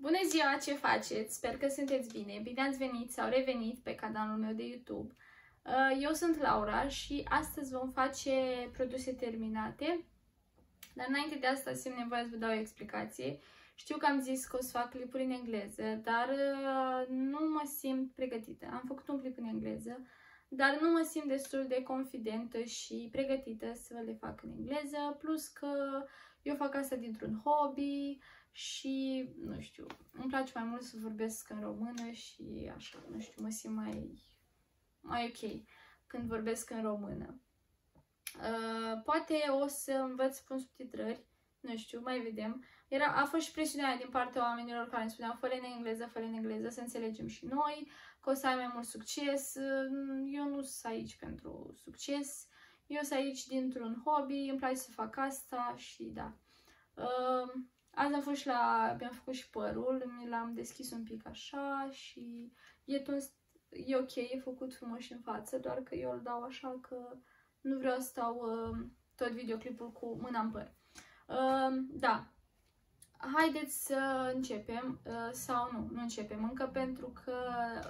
Bună ziua, ce faceți? Sper că sunteți bine. Bine ați venit sau revenit pe canalul meu de YouTube. Uh, eu sunt Laura și astăzi vom face produse terminate. Dar înainte de asta simt nevoie să vă dau o explicație. Știu că am zis că o să fac clipuri în engleză, dar uh, nu mă simt pregătită. Am făcut un clip în engleză, dar nu mă simt destul de confidentă și pregătită să le fac în engleză, plus că eu fac asta dintr-un hobby, și, nu știu, îmi place mai mult să vorbesc în română și așa, nu știu, mă simt mai, mai ok când vorbesc în română. Uh, poate o să învăț să pun subtitrări, nu știu, mai vedem. Era, a fost și presiunea din partea oamenilor care îmi spuneau fără în engleză, fără în engleză, să înțelegem și noi, că o să ai mai mult succes. Eu nu sunt aici pentru succes, eu sunt aici dintr-un hobby, îmi place să fac asta și da. Uh, Azi am fost la, mi-am făcut și părul, mi l-am deschis un pic așa și e tuns, e ok, e făcut frumos și în față, doar că eu îl dau așa că nu vreau să stau uh, tot videoclipul cu mâna în păr. Uh, da, haideți să începem uh, sau nu, nu începem încă pentru că,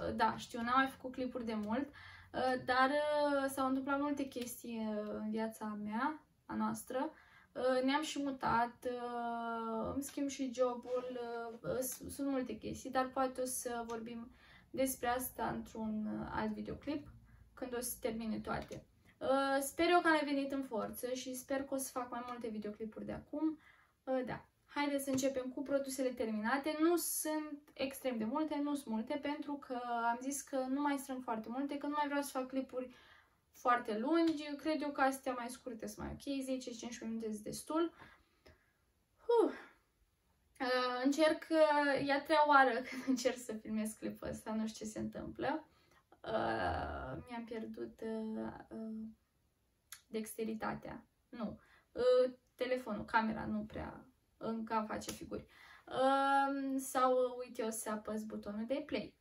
uh, da, știu, n-am mai făcut clipuri de mult, uh, dar uh, s-au întâmplat multe chestii uh, în viața mea, a noastră, Uh, ne-am și mutat, uh, îmi schimb și jobul, uh, sunt multe chestii, dar poate o să vorbim despre asta într-un alt videoclip, când o să termine toate. Sper eu că am venit în forță și sper că o să fac mai multe videoclipuri de acum. Da, haideți să începem cu produsele terminate. Nu sunt extrem de multe, nu sunt multe, pentru că am zis că nu mai strâng foarte multe, că nu mai vreau să fac clipuri foarte lungi. Cred eu că astea mai scurte sunt mai ok, 10-15 minute este destul. Uh. Uh, încerc, uh, e a treia oară când încerc să filmez clipul ăsta, nu știu ce se întâmplă. Uh, mi-am pierdut uh, uh, dexteritatea. Nu. Uh, telefonul, camera nu prea încă face figuri. Uh, sau uite, eu să apăs butonul de play.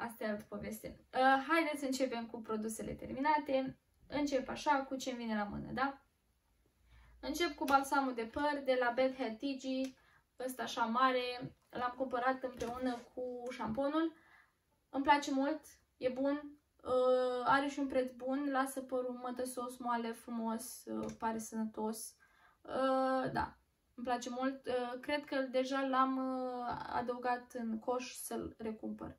Asta e altă poveste. Uh, haideți să începem cu produsele terminate. Încep așa, cu ce vine la mână, da? Încep cu balsamul de păr de la Bed Head Tigi, ăsta așa mare, l-am cumpărat împreună cu șamponul. Îmi place mult, e bun, uh, are și un preț bun, lasă părul mătăsos, moale, frumos, uh, pare sănătos. Uh, da, îmi place mult. Uh, cred că deja l-am uh, adăugat în coș să-l recumpăr.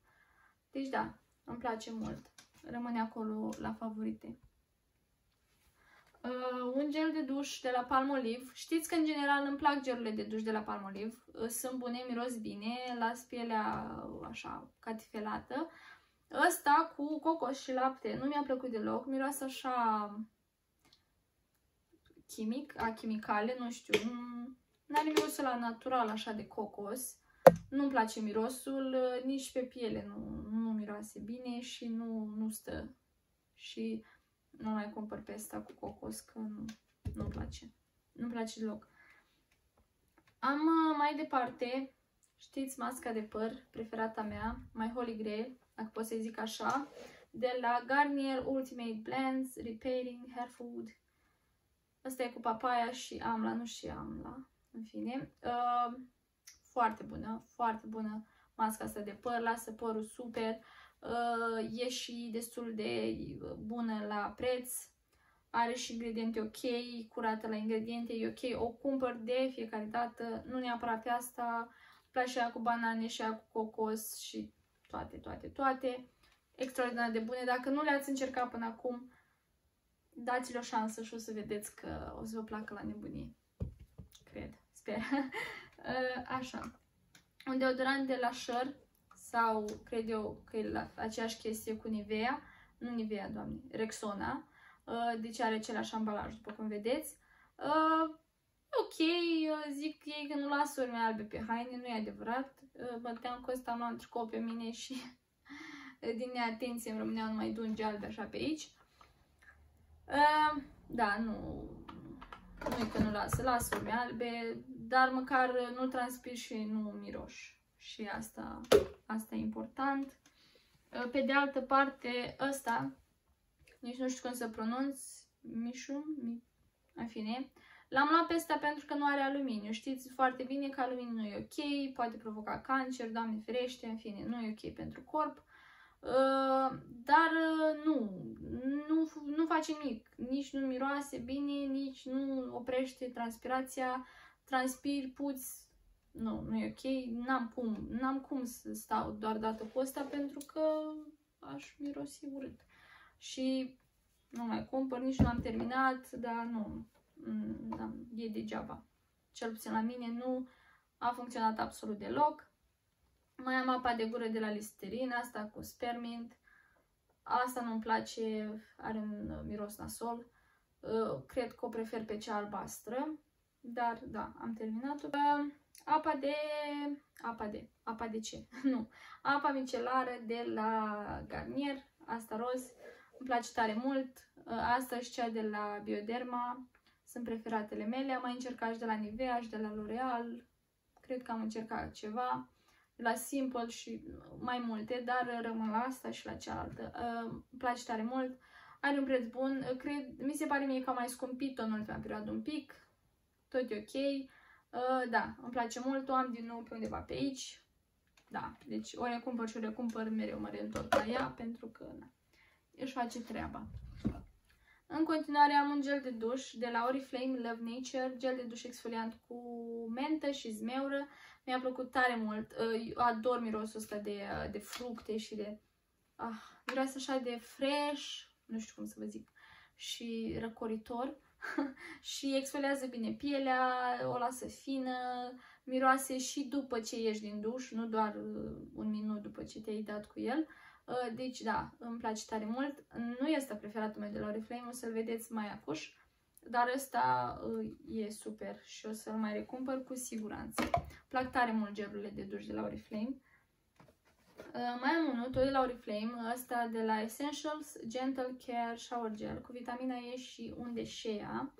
Deci da, îmi place mult. Rămâne acolo la favorite. Uh, un gel de duș de la Palmolive. Știți că în general îmi plac gelurile de duș de la Palmolive. Uh, sunt bune, miros bine, las pielea așa catifelată. Ăsta cu cocos și lapte nu mi-a plăcut deloc. Miroase așa chimic, a chimicale, nu știu. Nu are mirosul la natural așa de cocos. Nu-mi place mirosul, uh, nici pe piele nu, nu miroase bine și nu, nu stă. Și nu mai cumpăr pe asta cu cocos, că nu, nu-mi place. Nu-mi place deloc. Am uh, mai departe, știți, masca de păr preferata mea, My Holy Grail, dacă pot să zic așa, de la Garnier Ultimate Blends Repairing Hair Food. Asta e cu papaya și amla, nu și amla, în fine. Uh, foarte bună, foarte bună masca asta de păr, lasă părul super. Uh, e și destul de bună la preț, are și ingrediente ok, curată la ingrediente, e ok, o cumpăr de fiecare dată, nu neapărat pe asta, place și cu banane și cu cocos și toate, toate, toate. Extraordinar de bune. Dacă nu le-ați încercat până acum, dați-le o șansă și o să vedeți că o să vă placă la nebunie. Cred, sper. Uh, așa. Un deodorant de la Sher sau cred eu că e la aceeași chestie cu Nivea, nu Nivea, doamne, Rexona, uh, deci are același ambalaj, după cum vedeți. Uh, ok, zic ei că nu lasă urme albe pe haine, nu e adevărat. Uh, băteam cu ăsta, am tricou pe mine și din neatenție îmi rămâneau numai dungi albe așa pe aici. Da, nu, nu e că nu lasă, lasă urme albe, dar măcar nu transpir și nu miroși și asta, asta e important. Pe de altă parte, ăsta, nici nu știu cum să pronunț, Mișu, mi, în fine, L-am luat pe ăsta pentru că nu are aluminiu. Știți foarte bine că aluminiu nu e ok, poate provoca cancer, doamne ferește, în fine, nu e ok pentru corp. Uh, dar uh, nu, nu, nu face nimic, nici nu miroase bine, nici nu oprește transpirația, transpiri, puți, nu, nu e ok, n-am cum, n-am cum să stau doar dată cu asta pentru că aș mirosi urât. Și nu mai cumpăr, nici nu am terminat, dar nu, mm, da, e degeaba. Cel puțin la mine nu a funcționat absolut deloc. Mai am apa de gură de la Listerine, asta cu spermint. Asta nu-mi place, are un miros nasol. Uh, cred că o prefer pe cea albastră, dar da, am terminat-o. Uh, apa de... apa de... apa de ce? nu. Apa micelară de la Garnier, asta roz. Îmi place tare mult. Uh, asta și cea de la Bioderma. Sunt preferatele mele. Am mai încercat și de la Nivea și de la L'Oreal. Cred că am încercat ceva la Simple și mai multe, dar rămân la asta și la cealaltă. Uh, îmi place tare mult, are un preț bun, uh, cred, mi se pare mie că am mai scumpit-o în ultima perioadă un pic, tot e ok. Uh, da, îmi place mult, o am din nou pe undeva pe aici. Da, deci ori o cumpăr și ori o cumpăr, mereu mă reîntorc la ea pentru că na, își face treaba. În continuare am un gel de duș de la Oriflame Love Nature, gel de duș exfoliant cu mentă și zmeură. Mi-a plăcut tare mult. Uh, eu ador mirosul ăsta de, uh, de fructe și de... Ah, miroase așa de fresh, nu știu cum să vă zic, și răcoritor. și exfoliază bine pielea, o lasă fină, miroase și după ce ieși din duș, nu doar uh, un minut după ce te-ai dat cu el. Deci, da, îmi place tare mult. Nu este preferatul meu de la Oriflame, o să-l vedeți mai acuș. Dar ăsta uh, e super și o să-l mai recumpăr cu siguranță. Plac tare mult gelurile de duș de la Oriflame. Uh, mai am unul, tot de la Oriflame, ăsta de la Essentials Gentle Care Shower Gel cu vitamina E și unde shea.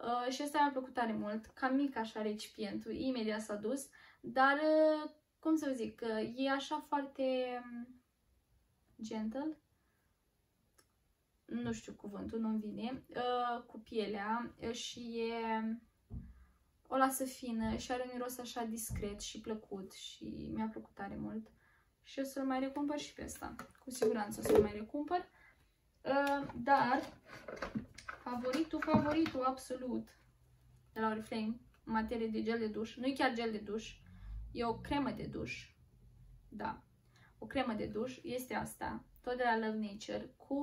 Uh, și ăsta mi-a plăcut tare mult, cam mic așa recipientul, imediat s-a dus, dar, uh, cum să zic, uh, e așa foarte um, gentle, nu știu cuvântul, nu-mi vine, uh, cu pielea și e, o lasă fină și are un miros așa discret și plăcut și mi-a plăcut tare mult. Și o să-l mai recumpăr și pe asta. Cu siguranță o să-l mai recumpăr. Uh, dar, favoritul, favoritul absolut de la Oriflame, în materie de gel de duș, nu e chiar gel de duș, e o cremă de duș. Da, o cremă de duș este asta, tot de la Love Nature, cu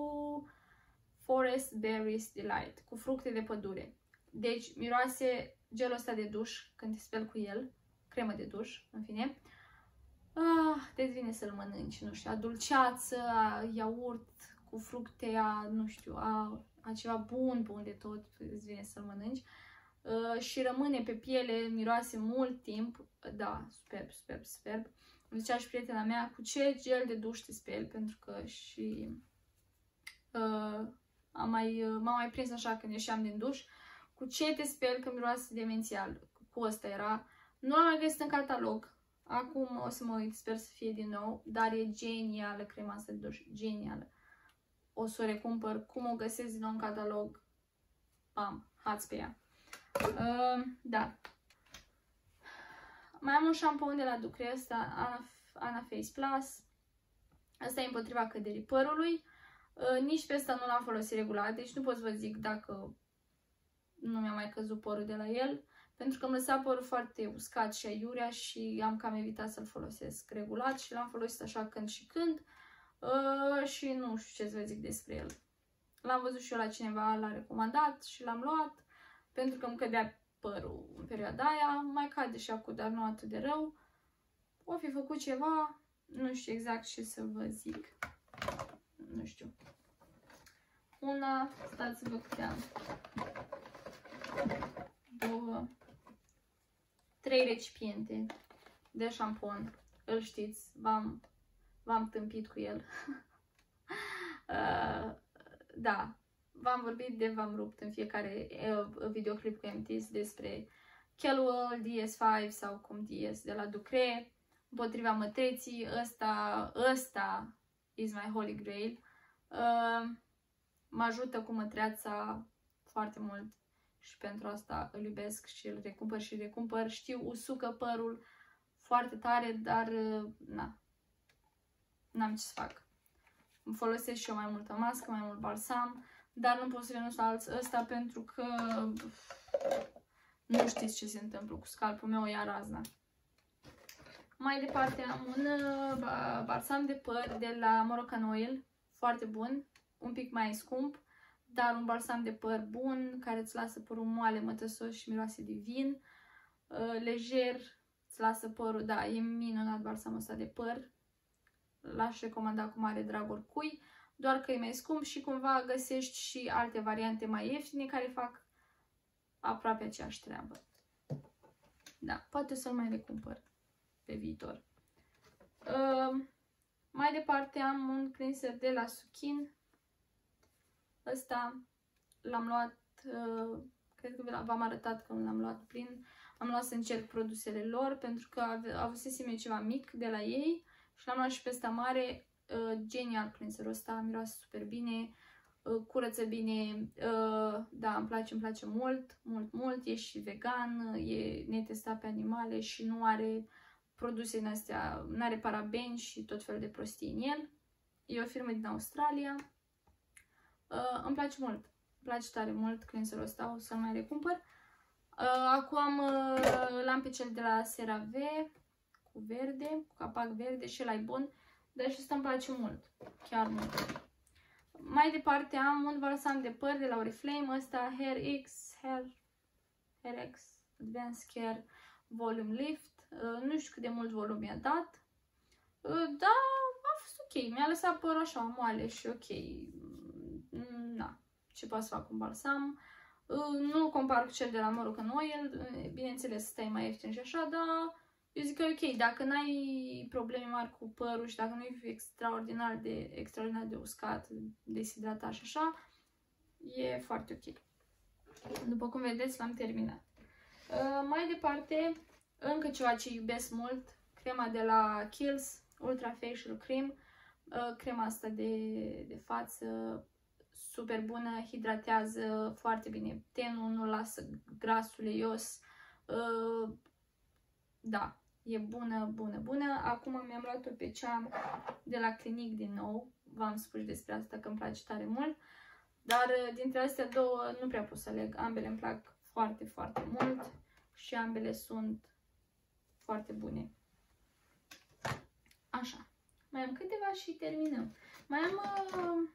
Forest Berries Delight, cu fructe de pădure. Deci miroase gelul ăsta de duș când te speli cu el, cremă de duș, în fine. Ah, te vine să-l mănânci, nu știu, a dulceață, a iaurt cu fructe, a, nu știu, a, a ceva bun, bun de tot, îți vine să-l mănânci. Uh, și rămâne pe piele, miroase mult timp, da, superb, superb, superb. Îmi zicea și prietena mea, cu ce gel de duș te speli, pentru că și uh, am mai, m-am mai prins așa când ieșeam din duș. Cu ce te speli că miroase demențial? Cu ăsta era. Nu l-am mai găsit în catalog. Acum o să mă uit, sper să fie din nou. Dar e genială crema asta de duș. Genială. O să o recumpăr. Cum o găsesc din nou în catalog? Bam, hați pe ea. Uh, da. Mai am un șampon de la Ducre, ăsta, Ana, Ana Face Plus. Asta e împotriva căderii părului. Uh, nici pe asta nu l-am folosit regulat, deci nu pot să vă zic dacă nu mi-a mai căzut părul de la el, pentru că îmi lăsa părul foarte uscat și aiurea și am cam evitat să-l folosesc regulat și l-am folosit așa când și când uh, și nu știu ce să vă zic despre el. L-am văzut și eu la cineva, l-a recomandat și l-am luat pentru că îmi cădea părul în perioada aia, mai cade și acum, dar nu atât de rău. O fi făcut ceva, nu știu exact ce să vă zic nu știu. Una, stați să vă câte am. Două, trei recipiente de șampon. Îl știți, v-am v-am tâmpit cu el. uh, da, v-am vorbit de v-am rupt în fiecare uh, videoclip cu MTs despre Kellwell DS5 sau cum DS de la Ducre, împotriva mătreții, ăsta, ăsta is my holy grail. Uh, mă ajută cu mătreața foarte mult și pentru asta îl iubesc și îl recumpăr și recumpăr. Știu, usucă părul foarte tare, dar na, n-am ce să fac. Îmi folosesc și eu mai multă mască, mai mult balsam, dar nu pot să renunț la ăsta pentru că nu știți ce se întâmplă cu scalpul meu, ia razna. Mai departe am un uh, balsam de păr de la Moroccan Oil, foarte bun, un pic mai scump, dar un balsam de păr bun, care îți lasă părul moale, mătăsos și miroase divin, uh, lejer, îți lasă părul, da, e minunat balsamul ăsta de păr, l-aș recomanda cu mare drag oricui, doar că e mai scump și cumva găsești și alte variante mai ieftine care fac aproape aceeași treabă. Da, poate să-l mai recumpăr pe viitor. Uh, mai departe am un cleanser de la Sukin. Ăsta l-am luat, uh, cred că v-am arătat când l-am luat prin, am luat să încerc produsele lor pentru că avusesem ceva mic de la ei și l-am luat și pe ăsta mare. Uh, genial cleanserul ăsta, miroase super bine, uh, curăță bine, uh, da, îmi place, îmi place mult, mult, mult, e și vegan, e netestat pe animale și nu are produse în astea, nu are parabeni și tot felul de prostii în el. E o firmă din Australia. Uh, îmi place mult. Îmi place tare mult cleanserul ăsta, o să-l mai recumpăr. Uh, acum uh, l-am pe cel de la CeraVe cu verde, cu capac verde și ăla bun, dar și ăsta îmi place mult, chiar mult. Mai departe am un balsam de păr de la Oriflame, ăsta Hair X, Hair, Hair X Advanced Care Volume Lift. Uh, nu știu cât de mult volum mi-a dat, uh, dar a fost ok. Mi-a lăsat părul așa moale și ok. Mm, na, ce poate să fac cu un balsam. Uh, nu compar cu cel de la Moroccan Oil, bineînțeles stai mai ieftin și așa, dar eu zic că e ok. Dacă n-ai probleme mari cu părul și dacă nu e extraordinar de, extraordinar de uscat, deshidratat și așa, e foarte ok. După cum vedeți, l-am terminat. Uh, mai departe, încă ceva ce iubesc mult, crema de la Kiehl's Ultra Facial Cream. Uh, crema asta de, de față, super bună, hidratează foarte bine tenul, nu lasă grasul eios. Uh, da, e bună, bună, bună. Acum mi-am luat-o pe cea de la Clinic din nou. V-am spus despre asta că îmi place tare mult. Dar uh, dintre astea două nu prea pot să aleg. Ambele îmi plac foarte, foarte mult și ambele sunt foarte bune. Așa. Mai am câteva și terminăm. Mai am uh,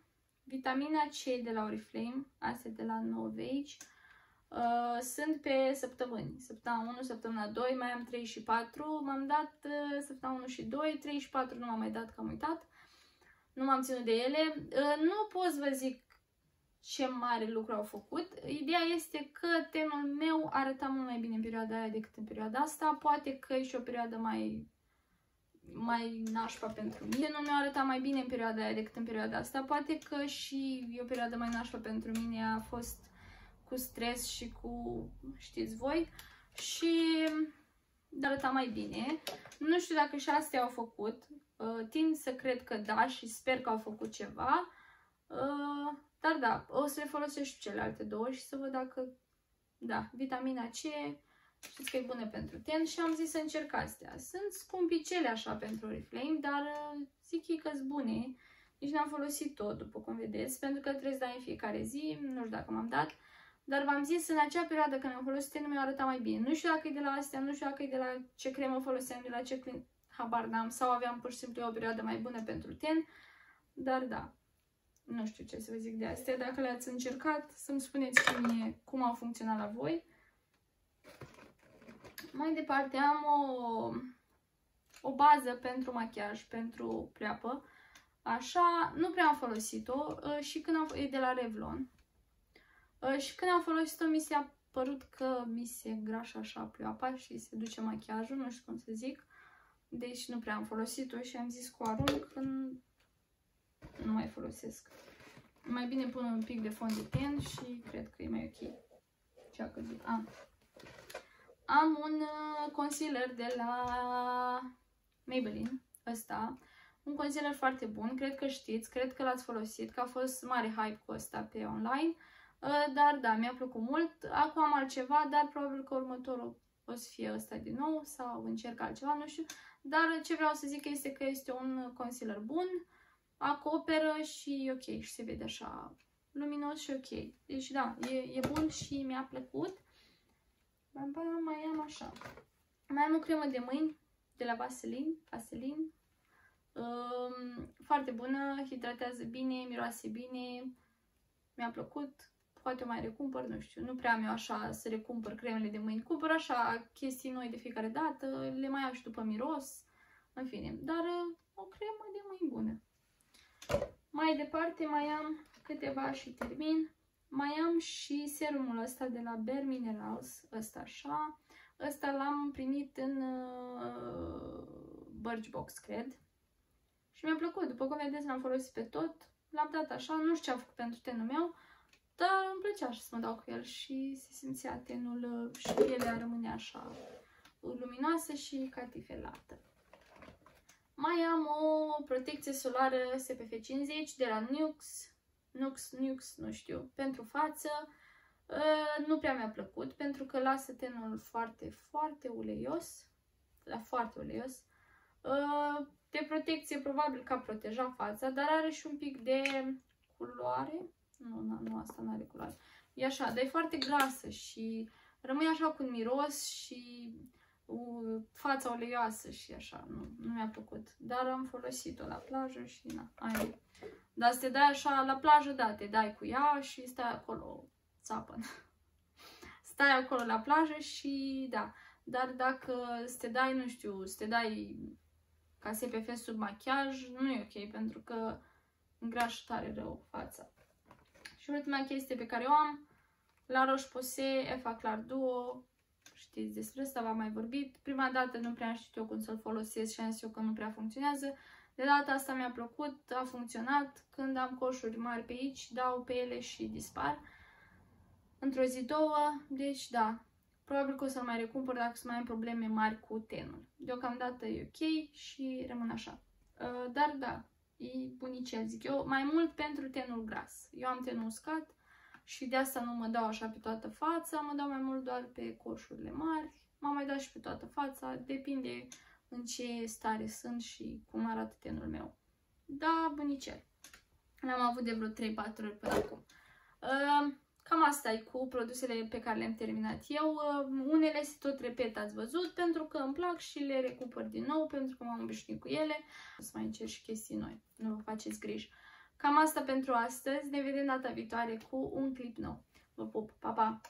vitamina C de la Oriflame, astea de la Novage. Uh, sunt pe săptămâni. Săptămâna 1, săptămâna 2, mai am 3 și 4. M-am dat uh, săptămâna 1 și 2, 3 și 4 nu m-am mai dat, că am uitat. Nu m-am ținut de ele. Uh, nu pot să vă zic ce mare lucru au făcut. Ideea este că tenul meu arăta mult mai bine în perioada aia decât în perioada asta. Poate că e și o perioadă mai mai nașpa pentru mine. Tenul meu arăta mai bine în perioada aia decât în perioada asta. Poate că și e o perioadă mai nașpa pentru mine a fost cu stres și cu, știți voi, și arăta mai bine. Nu știu dacă și astea au făcut. Uh, tind să cred că da și sper că au făcut ceva. Uh, dar da, o să le folosesc și celelalte două și să văd dacă, da, vitamina C, știți că e bună pentru ten și am zis să încerc astea. Sunt scumpicele așa pentru Oriflame, dar uh, zic ei că bune. Nici n-am folosit tot, după cum vedeți, pentru că trebuie să dai în fiecare zi, nu știu dacă m-am dat. Dar v-am zis, în acea perioadă când am folosit ten, mi-a arătat mai bine. Nu știu dacă e de la astea, nu știu dacă e de la ce cremă foloseam, de la ce clean, habar n-am, sau aveam pur și simplu o perioadă mai bună pentru ten. Dar da, nu știu ce să vă zic de astea. Dacă le-ați încercat, să-mi spuneți și mie cum au funcționat la voi. Mai departe am o, o bază pentru machiaj, pentru pleapă. Așa, nu prea am folosit-o uh, și când am, e de la Revlon. Uh, și când am folosit-o, mi s-a părut că mi se grașă așa pleoapa și se duce machiajul, nu știu cum să zic. Deci nu prea am folosit-o și am zis cu arunc când nu mai folosesc. Mai bine pun un pic de fond de ten și cred că e mai ok. Ce a căzut? Ah. Am un uh, concealer de la Maybelline, ăsta. Un concealer foarte bun, cred că știți, cred că l-ați folosit, că a fost mare hype cu ăsta pe online. Uh, dar da, mi-a plăcut mult. Acum am altceva, dar probabil că următorul o să fie ăsta din nou sau încerc altceva, nu știu. Dar ce vreau să zic este că este un concealer bun, acoperă și e ok și se vede așa luminos și ok. Deci da, e, e bun și mi-a plăcut. Mai am așa. Mai am o cremă de mâini de la Vaseline, Vaseline. Um, foarte bună, hidratează bine, miroase bine, mi-a plăcut, poate o mai recumpăr, nu știu, nu prea am eu așa să recumpăr cremele de mâini, cumpăr așa chestii noi de fiecare dată, le mai iau și după miros, în fine, dar uh, o cremă de mâini bună. Mai departe mai am câteva și termin. Mai am și serumul ăsta de la Bare Minerals, ăsta așa. Ăsta l-am primit în uh, Birchbox, cred. Și mi-a plăcut. După cum vedeți, l-am folosit pe tot. L-am dat așa, nu știu ce a făcut pentru tenul meu, dar îmi plăcea să mă dau cu el și se simțea tenul uh, și pielea rămâne așa luminoasă și catifelată. Mai am o protecție solară SPF 50 de la Nux, Nux, Nux, nu știu, pentru față. Uh, nu prea mi-a plăcut pentru că lasă tenul foarte, foarte uleios, la foarte uleios. Uh, de protecție probabil că a proteja fața, dar are și un pic de culoare. Nu, nu, nu asta nu are culoare. E așa, dar e foarte grasă și rămâne așa cu un miros și uh, fața uleioasă și așa, nu, nu mi-a plăcut. Dar am folosit-o la plajă și na, aia Dar să te dai așa la plajă, da, te dai cu ea și stai acolo, țapă. stai acolo la plajă și da. Dar dacă să te dai, nu știu, să te dai ca SPF sub machiaj, nu e ok, pentru că îngrașă tare rău fața. Și ultima chestie pe care o am, la Roche-Posay, EFA Clar Duo, știți despre asta, v-am mai vorbit. Prima dată nu prea știu eu cum să-l folosesc și am zis eu că nu prea funcționează. De data asta mi-a plăcut, a funcționat. Când am coșuri mari pe aici, dau pe ele și dispar. Într-o zi, două, deci da, probabil că o să-l mai recumpăr dacă să mai am probleme mari cu tenul. Deocamdată e ok și rămân așa. Uh, dar da, e bunicel, zic eu, mai mult pentru tenul gras. Eu am tenul uscat, și de asta nu mă dau așa pe toată fața, mă dau mai mult doar pe coșurile mari, m-am mai dat și pe toată fața, depinde în ce stare sunt și cum arată tenul meu. Da, bunicel. L-am avut de vreo 3-4 ori până acum. Uh, cam asta e cu produsele pe care le-am terminat eu. Uh, unele se tot repet, ați văzut, pentru că îmi plac și le recumpăr din nou, pentru că m-am obișnuit cu ele. O să mai încerc și chestii noi, nu vă faceți griji. Cam asta pentru astăzi. Ne vedem data viitoare cu un clip nou. Vă pup! Pa, pa!